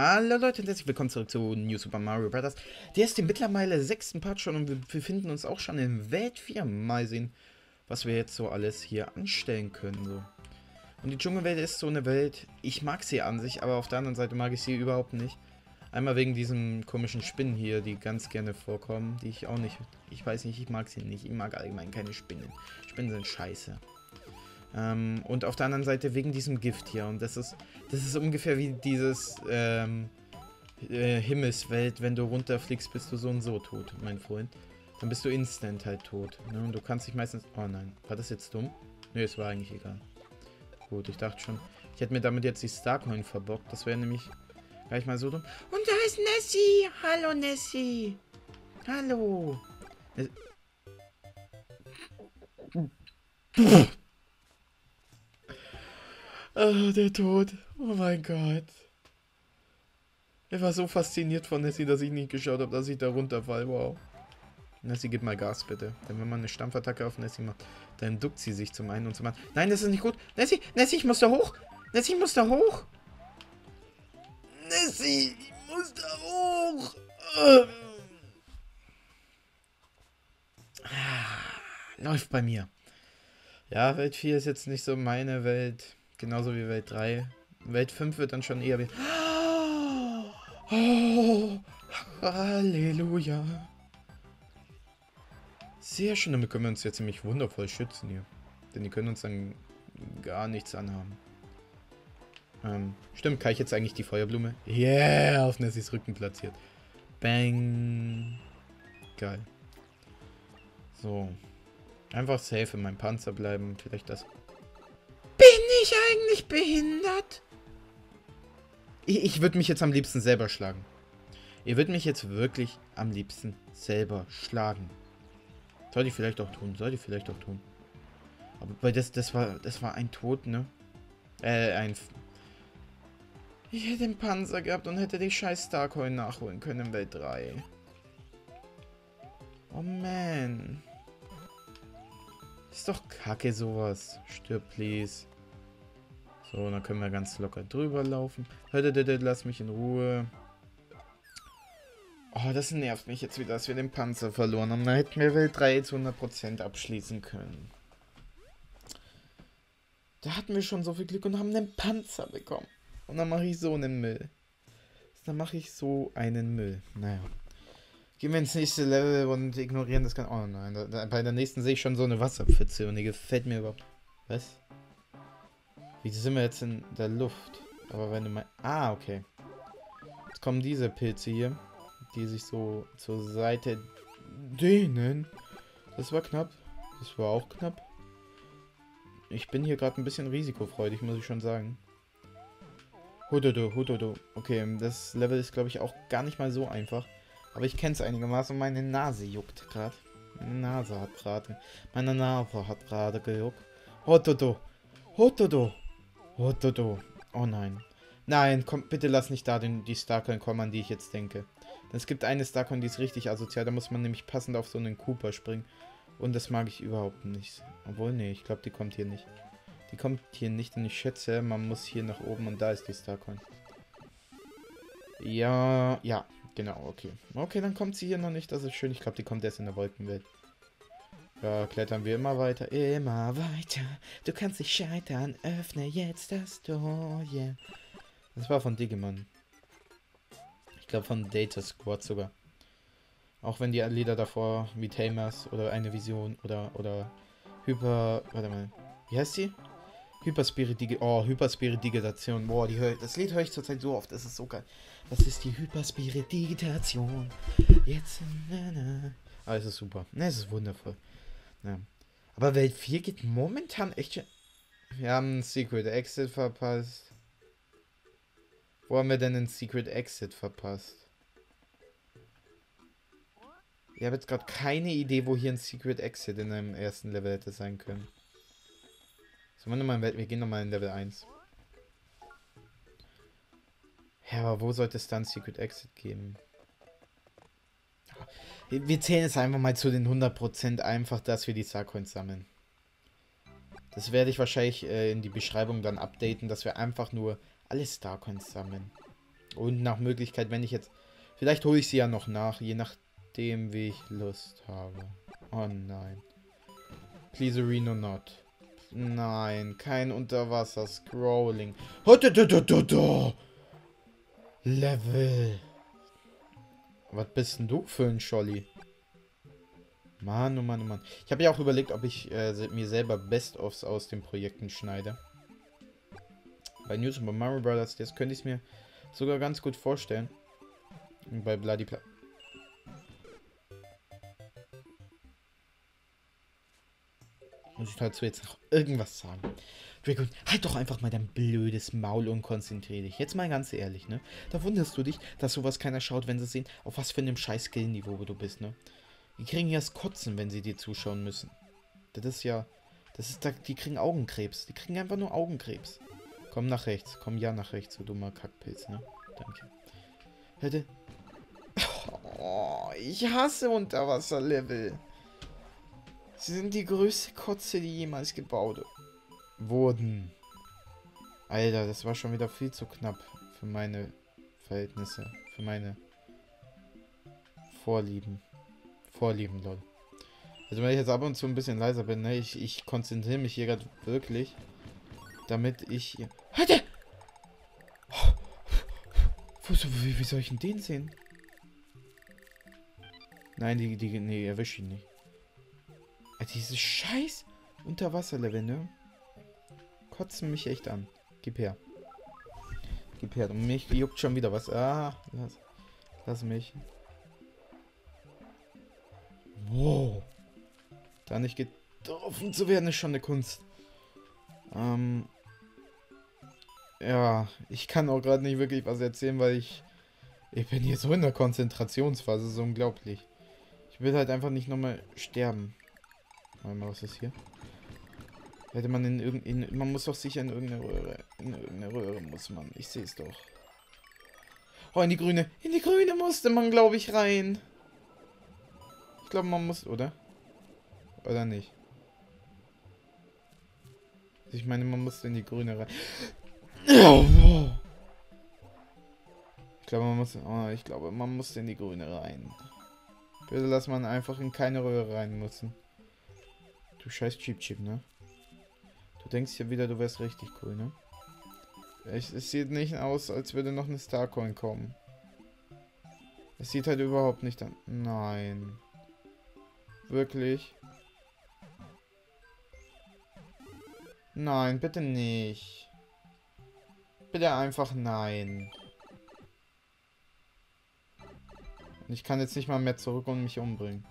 Hallo Leute und herzlich willkommen zurück zu New Super Mario Bros. Der ist im mittlerweile sechsten Part schon und wir befinden uns auch schon in Welt 4. Mal sehen, was wir jetzt so alles hier anstellen können. So. Und die Dschungelwelt ist so eine Welt, ich mag sie an sich, aber auf der anderen Seite mag ich sie überhaupt nicht. Einmal wegen diesen komischen Spinnen hier, die ganz gerne vorkommen, die ich auch nicht, ich weiß nicht, ich mag sie nicht. Ich mag allgemein keine Spinnen. Spinnen sind scheiße. Ähm, und auf der anderen Seite wegen diesem Gift hier. Und das ist, das ist ungefähr wie dieses ähm, äh, Himmelswelt. Wenn du runterfliegst, bist du so und so tot, mein Freund. Dann bist du instant halt tot. Ne? Und du kannst dich meistens... Oh nein, war das jetzt dumm? Ne, es war eigentlich egal. Gut, ich dachte schon, ich hätte mir damit jetzt die Starcoin verbockt. Das wäre nämlich gleich mal so dumm. Und da ist Nessie! Hallo, Nessie! Hallo! Nes Oh, der Tod. Oh mein Gott. Er war so fasziniert von Nessie, dass ich nicht geschaut habe, dass ich da runterfall. Wow. Nessie, gib mal Gas, bitte. Denn wenn man eine Stampfattacke auf Nessie macht, dann duckt sie sich zum einen und zum anderen. Nein, das ist nicht gut. Nessie, Nessie, ich muss da hoch. Nessie, ich muss da hoch. Nessie, ich muss da hoch. Ah, läuft bei mir. Ja, Welt 4 ist jetzt nicht so meine Welt. Genauso wie Welt 3. Welt 5 wird dann schon eher wie... Oh, Halleluja. Sehr schön, damit können wir uns jetzt nämlich wundervoll schützen hier. Denn die können uns dann gar nichts anhaben. Ähm, stimmt, kann ich jetzt eigentlich die Feuerblume? Yeah, auf Nessies Rücken platziert. Bang. Geil. So. Einfach safe in meinem Panzer bleiben. Vielleicht das ich eigentlich behindert? Ich, ich würde mich jetzt am liebsten selber schlagen. Ihr würdet mich jetzt wirklich am liebsten selber schlagen. Soll ich vielleicht auch tun, soll ich vielleicht auch tun. Aber weil das, das war, das war ein Tod, ne? Äh, ein... Ich hätte den Panzer gehabt und hätte die scheiß Starcoin nachholen können in Welt 3. Oh man. Ist doch kacke sowas. Stirb, please. So, dann können wir ganz locker drüber laufen. Lass mich in Ruhe. Oh, das nervt mich jetzt wieder, dass wir den Panzer verloren haben. Da hätten wir Welt 3 zu 100% abschließen können. Da hatten wir schon so viel Glück und haben den Panzer bekommen. Und dann mache ich so einen Müll. Dann mache ich so einen Müll. Naja. Gehen wir ins nächste Level und ignorieren das Ganze. Oh nein, da, da, bei der nächsten sehe ich schon so eine Wasserpfütze und die gefällt mir überhaupt. Was? Wieso sind wir jetzt in der Luft? Aber wenn du mal... Ah, okay. Jetzt kommen diese Pilze hier, die sich so zur Seite dehnen. Das war knapp. Das war auch knapp. Ich bin hier gerade ein bisschen risikofreudig, muss ich schon sagen. Hudodo, Hudodo. Okay, das Level ist, glaube ich, auch gar nicht mal so einfach. Aber ich kenne es einigermaßen meine Nase juckt gerade. Meine Nase hat gerade... Meine Nase hat gerade gejuckt. Hotodo. Hotodo. Oh, Dodo. Oh nein. Nein, komm, bitte lass nicht da den, die Starcoin kommen, an die ich jetzt denke. Es gibt eine Starcoin, die ist richtig asozial. Da muss man nämlich passend auf so einen Cooper springen. Und das mag ich überhaupt nicht. Obwohl, nee, ich glaube, die kommt hier nicht. Die kommt hier nicht und ich schätze, man muss hier nach oben und da ist die Starcoin. Ja, ja, genau, okay. Okay, dann kommt sie hier noch nicht, das ist schön. Ich glaube, die kommt erst in der Wolkenwelt. Ja, klettern wir immer weiter, immer weiter. Du kannst nicht scheitern, öffne jetzt das Tor, yeah. Das war von Digimon. Ich glaube von Data Squad sogar. Auch wenn die Lieder davor wie Tamers oder eine Vision oder oder Hyper. Warte mal. Wie heißt sie? Hyperspiritige. Oh, Hyperspiridigitation. Boah, die hör, das Lied höre ich zurzeit so oft. Das ist so geil. Das ist die Hyperspiridigitation. Jetzt. Na, na. Ah, es ist super. Ne, es ist wundervoll. Ja. Aber Welt 4 geht momentan echt. Wir haben ein Secret Exit verpasst. Wo haben wir denn einen Secret Exit verpasst? Ich habe jetzt gerade keine Idee, wo hier ein Secret Exit in einem ersten Level hätte sein können. So, wir, nochmal, wir gehen nochmal in Level 1. Ja, aber wo sollte es dann Secret Exit geben? Wir zählen es einfach mal zu den 100% einfach, dass wir die Starcoins sammeln. Das werde ich wahrscheinlich äh, in die Beschreibung dann updaten, dass wir einfach nur alle Starcoins sammeln. Und nach Möglichkeit, wenn ich jetzt... Vielleicht hole ich sie ja noch nach, je nachdem, wie ich Lust habe. Oh nein. Please Reno not. Nein, kein Unterwasser-Scrolling. Level. Was bist denn du für ein Scholli? Mann, oh Mann, oh Mann. Ich habe ja auch überlegt, ob ich äh, mir selber Best-ofs aus den Projekten schneide. Bei News Super Mario Brothers, das könnte ich mir sogar ganz gut vorstellen. Und bei Bloody Pla Muss ich dazu jetzt noch irgendwas sagen? Dragon, halt doch einfach mal dein blödes Maul und konzentriere dich. Jetzt mal ganz ehrlich, ne? Da wunderst du dich, dass sowas keiner schaut, wenn sie sehen, auf was für einem scheiß Skill-Niveau du bist, ne? Die kriegen ja das Kotzen, wenn sie dir zuschauen müssen. Das ist ja. Das ist da, die kriegen Augenkrebs. Die kriegen einfach nur Augenkrebs. Komm nach rechts. Komm ja nach rechts, du dummer Kackpilz, ne? Danke. Hätte. Oh, ich hasse Unterwasserlevel. Sie sind die größte Kotze, die jemals gebaut wurden. Alter, das war schon wieder viel zu knapp für meine Verhältnisse. Für meine Vorlieben. Vorlieben, Leute. Also wenn ich jetzt ab und zu ein bisschen leiser bin, ne, ich, ich konzentriere mich hier gerade wirklich, damit ich... Hörte! Wie, wie soll ich denn den sehen? Nein, die, die, nee, erwische ihn nicht. Also dieses scheiß Unterwasserlevel, ne? Kotzen mich echt an. Gib her. Gib her. Und mich juckt schon wieder was. Ah, lass, lass mich. Wow. Da nicht getroffen zu werden, ist schon eine Kunst. Ähm. Ja, ich kann auch gerade nicht wirklich was erzählen, weil ich. Ich bin hier so in der Konzentrationsphase, so unglaublich. Ich will halt einfach nicht nochmal sterben. Warte mal, was ist hier? Hätte man in irgendein. Man muss doch sicher in irgendeine Röhre. In irgendeine Röhre muss man. Ich sehe es doch. Oh, in die grüne. In die grüne musste man, glaube ich, rein. Ich glaube, man muss, oder? Oder nicht? Ich meine, man muss in die grüne rein. Ich glaube, man muss. Oh, ich glaube, man muss in die grüne rein. Bitte lass man einfach in keine Röhre rein müssen. Du scheiß Cheap Chip, ne? Du denkst ja wieder, du wärst richtig cool, ne? Es, es sieht nicht aus, als würde noch eine Starcoin kommen. Es sieht halt überhaupt nicht an. Nein. Wirklich? Nein, bitte nicht. Bitte einfach nein. Ich kann jetzt nicht mal mehr zurück und mich umbringen.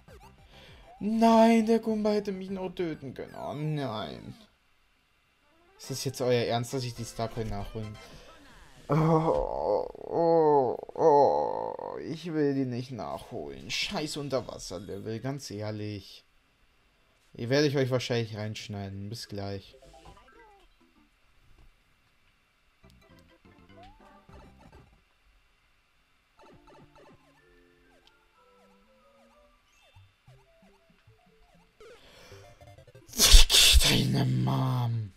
Nein, der Gumba hätte mich noch töten können. Oh nein. Ist das jetzt euer Ernst, dass ich die Starcoin nachholen? Oh, oh, oh, ich will die nicht nachholen. Scheiß Unterwasserlevel, ganz ehrlich. Ihr werde ich euch wahrscheinlich reinschneiden. Bis gleich. Deine Mom.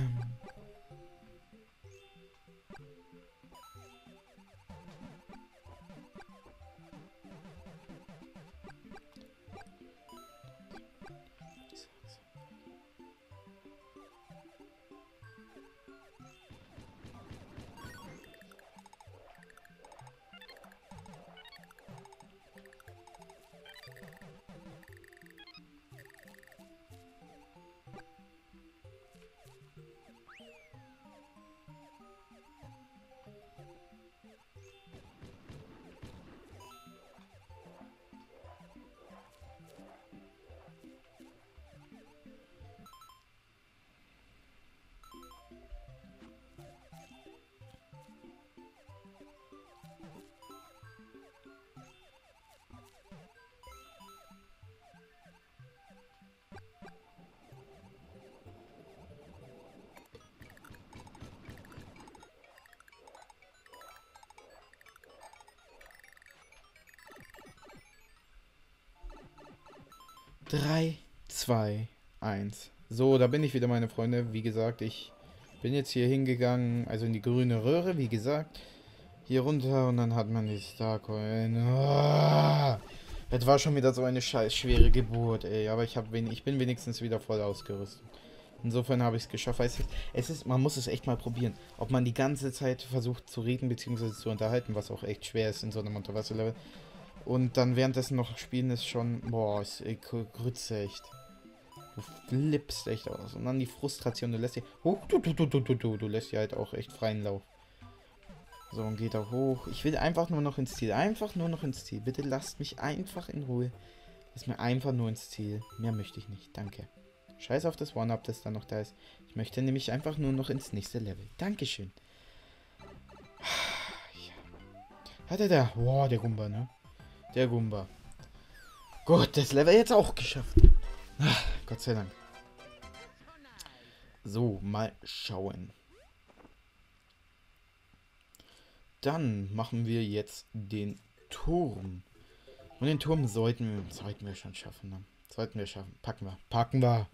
3, 2, 1. So, da bin ich wieder, meine Freunde. Wie gesagt, ich bin jetzt hier hingegangen, also in die grüne Röhre, wie gesagt. Hier runter und dann hat man die Starcoin. Oh, das war schon wieder so eine scheiß schwere Geburt, ey. Aber ich, hab ich bin wenigstens wieder voll ausgerüstet. Insofern habe ich es geschafft. Es ist, man muss es echt mal probieren. Ob man die ganze Zeit versucht zu reden bzw. zu unterhalten, was auch echt schwer ist in so einem Unterwasserlevel. Und dann währenddessen noch spielen ist schon, boah, ist ey, Grütze echt. Du flippst echt aus. Und dann die Frustration, du lässt dir, oh, du, du, du, du, du, du, du lässt dir halt auch echt freien Lauf. So, und geht auch hoch. Ich will einfach nur noch ins Ziel. Einfach nur noch ins Ziel. Bitte lasst mich einfach in Ruhe. Lass mir einfach nur ins Ziel. Mehr möchte ich nicht. Danke. Scheiß auf das One-Up, das da noch da ist. Ich möchte nämlich einfach nur noch ins nächste Level. Dankeschön. Ja. Hat er da? Boah, der Gumba, ne? Der Gumba. Gut, das Level jetzt auch geschafft. Ach, Gott sei Dank. So, mal schauen. Dann machen wir jetzt den Turm. Und den Turm sollten wir, sollten wir schon schaffen. Ne? Sollten wir schaffen. Packen wir. Packen wir.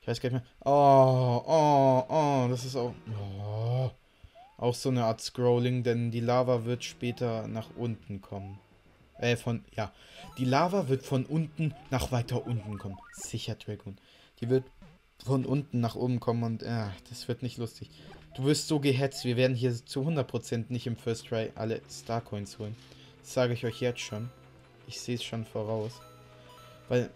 Ich weiß gar nicht mehr. Oh, oh, oh. Das ist auch... Oh, auch so eine Art Scrolling, denn die Lava wird später nach unten kommen. Äh, von... Ja. Die Lava wird von unten nach weiter unten kommen. Sicher, Dragon. Die wird von unten nach oben kommen und... Äh, das wird nicht lustig. Du wirst so gehetzt. Wir werden hier zu 100% nicht im First Try alle Starcoins holen. Das sage ich euch jetzt schon. Ich sehe es schon voraus. Weil...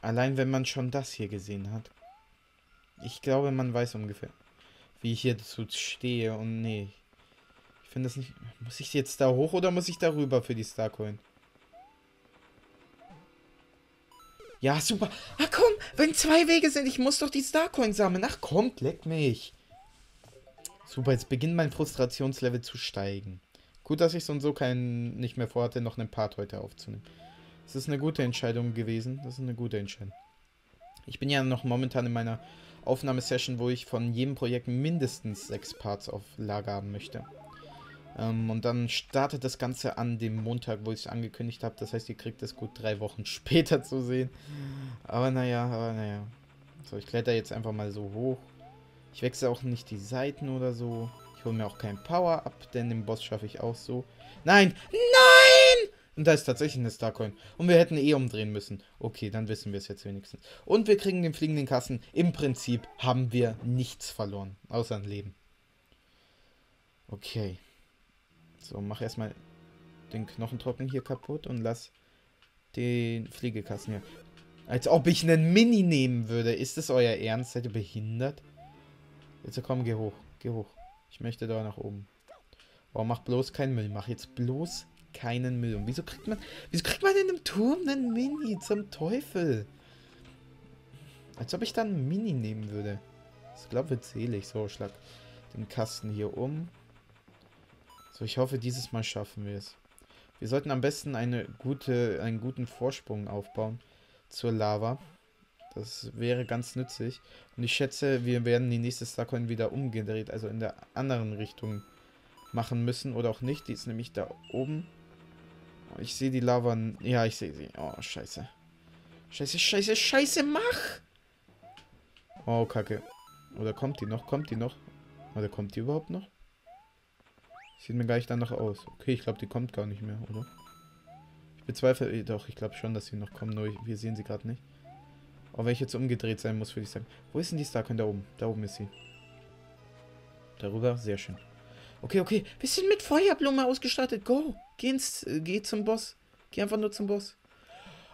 Allein wenn man schon das hier gesehen hat. Ich glaube, man weiß ungefähr, wie ich hier dazu stehe. Und nee. Finde das nicht... Muss ich jetzt da hoch oder muss ich darüber für die Starcoin? Ja, super. Ach komm, wenn zwei Wege sind, ich muss doch die Starcoin sammeln. Ach kommt, leck mich. Super, jetzt beginnt mein Frustrationslevel zu steigen. Gut, dass ich so und so keinen nicht mehr vorhatte, noch einen Part heute aufzunehmen. Das ist eine gute Entscheidung gewesen. Das ist eine gute Entscheidung. Ich bin ja noch momentan in meiner Aufnahmesession, wo ich von jedem Projekt mindestens sechs Parts auf Lager haben möchte. Ähm, und dann startet das Ganze an dem Montag, wo ich es angekündigt habe. Das heißt, ihr kriegt es gut drei Wochen später zu sehen. Aber naja, aber naja. So, ich kletter jetzt einfach mal so hoch. Ich wechsle auch nicht die Seiten oder so. Ich hole mir auch kein Power ab, denn den Boss schaffe ich auch so. Nein! Nein! Und da ist tatsächlich eine Starcoin. Und wir hätten eh umdrehen müssen. Okay, dann wissen wir es jetzt wenigstens. Und wir kriegen den fliegenden Kassen. Im Prinzip haben wir nichts verloren. Außer ein Leben. Okay. So, mach erstmal den Knochentrocken hier kaputt und lass den Fliegekasten hier. Als ob ich einen Mini nehmen würde. Ist das euer Ernst? Seid ihr behindert? Jetzt komm, geh hoch. Geh hoch. Ich möchte da nach oben. Oh, mach bloß keinen Müll. Mach jetzt bloß keinen Müll. Und wieso kriegt man. Wieso kriegt man in einem Turm einen Mini? Zum Teufel. Als ob ich dann einen Mini nehmen würde. Das glaube ich selig. So, schlag den Kasten hier um. So, ich hoffe, dieses Mal schaffen wir es. Wir sollten am besten eine gute, einen guten Vorsprung aufbauen zur Lava. Das wäre ganz nützlich. Und ich schätze, wir werden die nächste Starcoin wieder umgedreht, also in der anderen Richtung machen müssen oder auch nicht. Die ist nämlich da oben. Ich sehe die Lava. Ja, ich sehe sie. Oh, scheiße. Scheiße, scheiße, scheiße, mach! Oh, kacke. Oder kommt die noch? Kommt die noch? Oder kommt die überhaupt noch? Sieht mir gleich danach aus. Okay, ich glaube, die kommt gar nicht mehr, oder? Ich bezweifle, eh, doch, ich glaube schon, dass sie noch kommen, nur wir sehen sie gerade nicht. Aber wenn ich jetzt umgedreht sein muss, würde ich sagen. Wo ist denn die Starcoin? Da oben. Da oben ist sie. Darüber, sehr schön. Okay, okay. Wir sind mit Feuerblume ausgestattet. Go. Geh, ins, äh, geh zum Boss. Geh einfach nur zum Boss.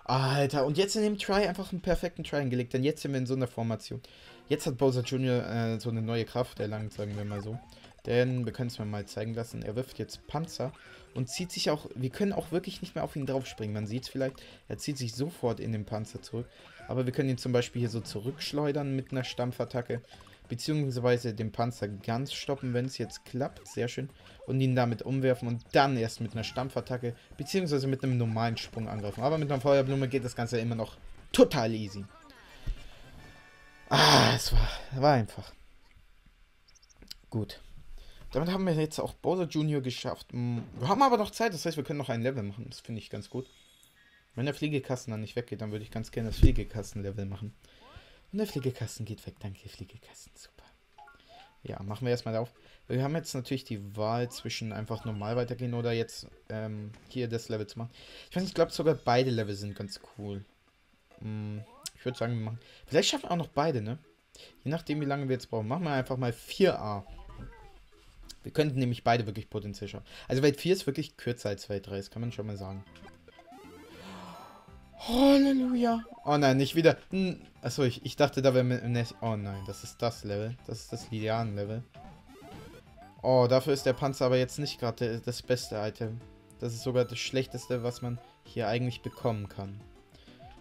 Alter, und jetzt in dem Try einfach einen perfekten Try hingelegt. Denn jetzt sind wir in so einer Formation. Jetzt hat Bowser Jr. Äh, so eine neue Kraft erlangt, sagen wir mal so. Denn wir können es mir mal zeigen lassen. Er wirft jetzt Panzer und zieht sich auch. Wir können auch wirklich nicht mehr auf ihn draufspringen. Man sieht es vielleicht. Er zieht sich sofort in den Panzer zurück. Aber wir können ihn zum Beispiel hier so zurückschleudern mit einer Stampfattacke. Beziehungsweise den Panzer ganz stoppen, wenn es jetzt klappt. Sehr schön. Und ihn damit umwerfen und dann erst mit einer Stampfattacke. Beziehungsweise mit einem normalen Sprung angreifen. Aber mit einer Feuerblume geht das Ganze immer noch total easy. Ah, es war, war einfach. Gut. Damit haben wir jetzt auch Bowser Junior geschafft. Wir haben aber noch Zeit, das heißt, wir können noch ein Level machen. Das finde ich ganz gut. Wenn der Fliegekasten dann nicht weggeht, dann würde ich ganz gerne das Fliegekasten-Level machen. Und der Fliegekasten geht weg. Danke, Fliegekasten. Super. Ja, machen wir erstmal auf. Wir haben jetzt natürlich die Wahl zwischen einfach normal weitergehen oder jetzt ähm, hier das Level zu machen. Ich weiß nicht, ich glaube sogar beide Level sind ganz cool. Hm, ich würde sagen, wir machen. Vielleicht schaffen wir auch noch beide, ne? Je nachdem, wie lange wir jetzt brauchen. Machen wir einfach mal 4a. Wir könnten nämlich beide wirklich potenziell schaffen. Also Welt 4 ist wirklich kürzer als Welt 3, das kann man schon mal sagen. Halleluja. Oh nein, nicht wieder. Hm, Achso, ich, ich dachte, da wäre mit. ne- Oh nein, das ist das Level. Das ist das Lilianen-Level. Oh, dafür ist der Panzer aber jetzt nicht gerade das beste Item. Das ist sogar das schlechteste, was man hier eigentlich bekommen kann.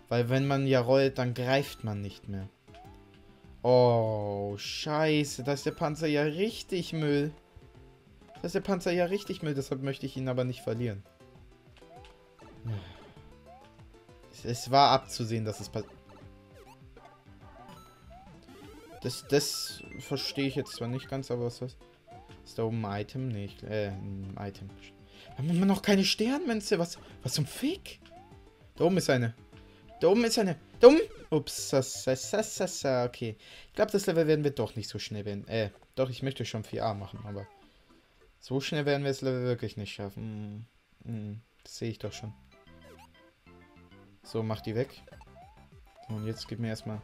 Weil wenn man ja rollt, dann greift man nicht mehr. Oh, scheiße. Da ist der Panzer ja richtig Müll. Da ist der Panzer ja richtig Müll, deshalb möchte ich ihn aber nicht verlieren. Es, es war abzusehen, dass es passiert. Das, das verstehe ich jetzt zwar nicht ganz, aber was ist Ist da oben ein Item? Nee, ich, äh, ein Item. Haben wir noch keine Sternmünze? Was, was zum Fick? Da oben ist eine. Da oben ist eine. Da oben. Ups, okay. Ich glaube, das Level werden wir doch nicht so schnell werden. Äh, doch, ich möchte schon 4A machen, aber so schnell werden wir das Level wirklich nicht schaffen. Hm, hm, das sehe ich doch schon. So, mach die weg. Und jetzt gib mir erstmal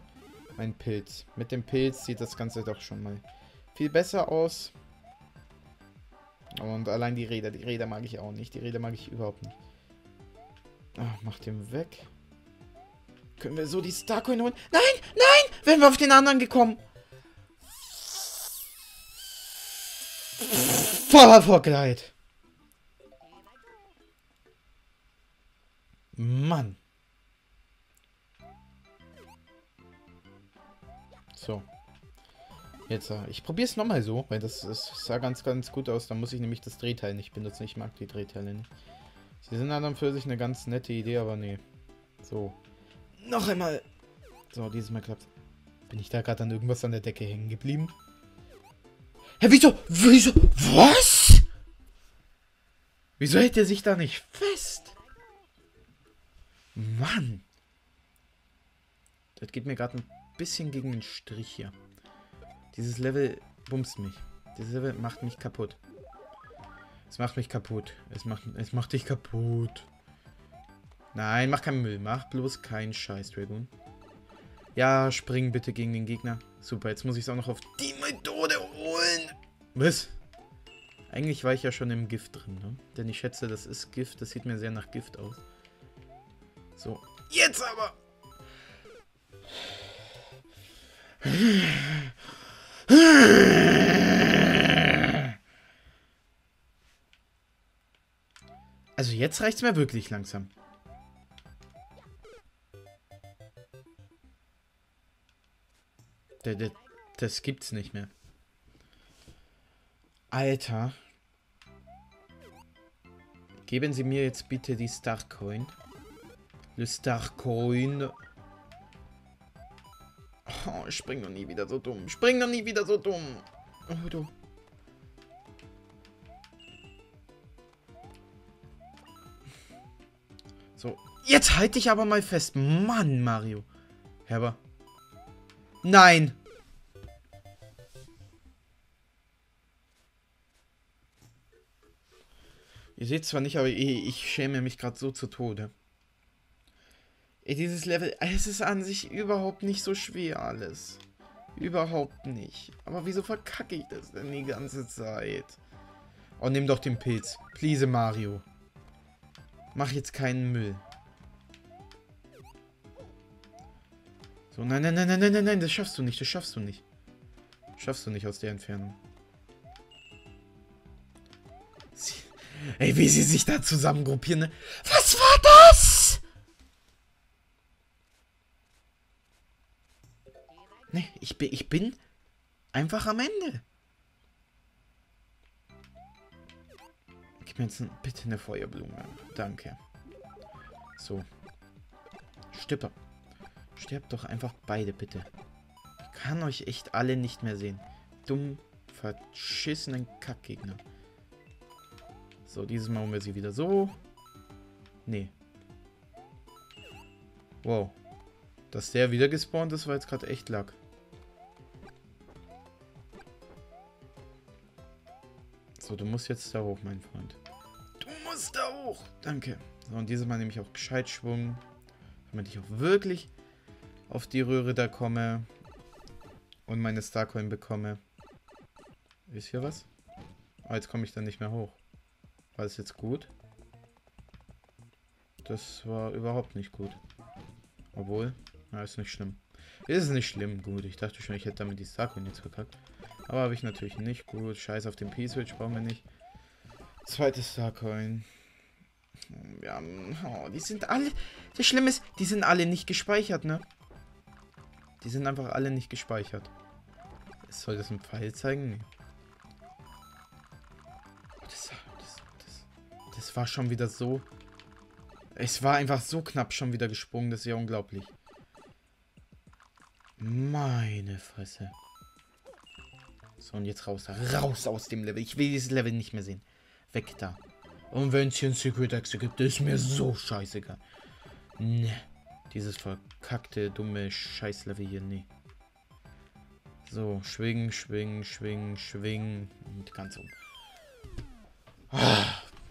einen Pilz. Mit dem Pilz sieht das Ganze doch schon mal viel besser aus. Und allein die Räder, die Räder mag ich auch nicht. Die Räder mag ich überhaupt nicht. Ah, mach den weg. Können wir so die Starcoin holen? Nein, nein! Wären wir auf den anderen gekommen. Voller Vorgleit. Mann. So. Jetzt, äh, ich probiere es nochmal so, weil das, das sah ganz, ganz gut aus. Da muss ich nämlich das Drehteil nicht benutzen. Ich mag die Drehteile nicht. Sie sind an und für sich eine ganz nette Idee, aber nee. So. Noch einmal. So, dieses Mal klappt Bin ich da gerade an irgendwas an der Decke hängen geblieben? Hä, wieso? Wieso? Was? Wieso hält er sich da nicht fest? Mann. Das geht mir gerade ein bisschen gegen den Strich hier. Dieses Level bumst mich. Dieses Level macht mich kaputt. Es macht mich kaputt. Es macht, es macht dich kaputt. Nein, mach keinen Müll. Mach bloß keinen Scheiß, Dragoon. Ja, spring bitte gegen den Gegner. Super, jetzt muss ich es auch noch auf die Methode. Was? Eigentlich war ich ja schon im Gift drin, ne? Denn ich schätze, das ist Gift. Das sieht mir sehr nach Gift aus. So, jetzt aber! Also jetzt reicht's mir wirklich langsam. Das gibt's nicht mehr. Alter. Geben Sie mir jetzt bitte die Starcoin. Le Starcoin. Oh, spring doch nie wieder so dumm. Spring doch nie wieder so dumm. Oh, du. So. Jetzt halt dich aber mal fest. Mann, Mario. Herber. Nein. Ihr seht zwar nicht, aber ich, ich schäme mich gerade so zu Tode. Ey, dieses Level, es ist an sich überhaupt nicht so schwer alles. Überhaupt nicht. Aber wieso verkacke ich das denn die ganze Zeit? Oh, nimm doch den Pilz. Please, Mario. Mach jetzt keinen Müll. So, nein, nein, nein, nein, nein, nein, nein, das schaffst du nicht, das schaffst du nicht. Schaffst du nicht aus der Entfernung. Ey, wie sie sich da zusammengruppieren, ne? Was war das? Ne, ich bin, ich bin einfach am Ende. Gib mir jetzt bitte eine Feuerblume. Danke. So. Doch. Sterbt doch einfach beide, bitte. Ich kann euch echt alle nicht mehr sehen. Dumm, verschissenen Kackgegner. So, dieses Mal machen wir sie wieder so. Nee. Wow. Dass der wieder gespawnt ist, war jetzt gerade echt Lack. So, du musst jetzt da hoch, mein Freund. Du musst da hoch! Danke. So, und dieses Mal nehme ich auch gescheit Schwung. Damit ich auch wirklich auf die Röhre da komme. Und meine Starcoin bekomme. Ist hier was? Ah, jetzt komme ich dann nicht mehr hoch. War das jetzt gut? Das war überhaupt nicht gut. Obwohl, na, ist nicht schlimm. Ist nicht schlimm, gut. Ich dachte schon, ich hätte damit die Starcoin jetzt verkackt. Aber habe ich natürlich nicht. Gut, scheiß auf den P-Switch brauchen wir nicht. Zweites Starcoin. Wir haben... Oh, die sind alle... Das Schlimme ist, die sind alle nicht gespeichert, ne? Die sind einfach alle nicht gespeichert. Soll das ein Pfeil zeigen? Nee. War schon wieder so... Es war einfach so knapp schon wieder gesprungen. Das ist ja unglaublich. Meine Fresse. So, und jetzt raus. Raus aus dem Level. Ich will dieses Level nicht mehr sehen. Weg da. Und wenn es hier ein Secret Exit gibt, ist mir so scheißegal. Ne. Dieses verkackte, dumme Scheißlevel hier, nee. So, schwingen, schwingen, schwingen, schwingen. Und ganz um.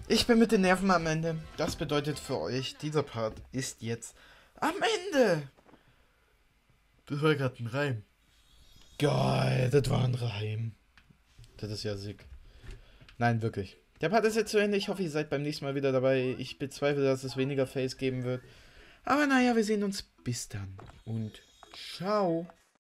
Ich bin mit den Nerven am Ende. Das bedeutet für euch, dieser Part ist jetzt am Ende. Das war gerade ein Reim. Geil, das war ein Reim. Das ist ja sick. Nein, wirklich. Der Part ist jetzt zu Ende. Ich hoffe, ihr seid beim nächsten Mal wieder dabei. Ich bezweifle, dass es weniger Face geben wird. Aber naja, wir sehen uns. Bis dann. Und ciao.